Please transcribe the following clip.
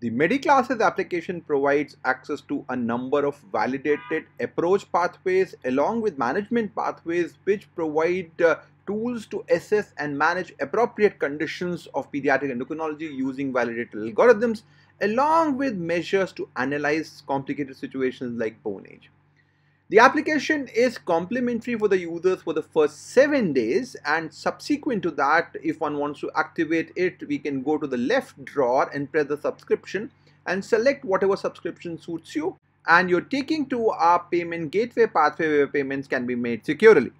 The MedEClasses application provides access to a number of validated approach pathways along with management pathways which provide uh, tools to assess and manage appropriate conditions of pediatric endocrinology using validated algorithms along with measures to analyze complicated situations like bone age. The application is complimentary for the users for the first 7 days and subsequent to that if one wants to activate it we can go to the left drawer and press the subscription and select whatever subscription suits you and you're taking to our payment gateway pathway where payments can be made securely.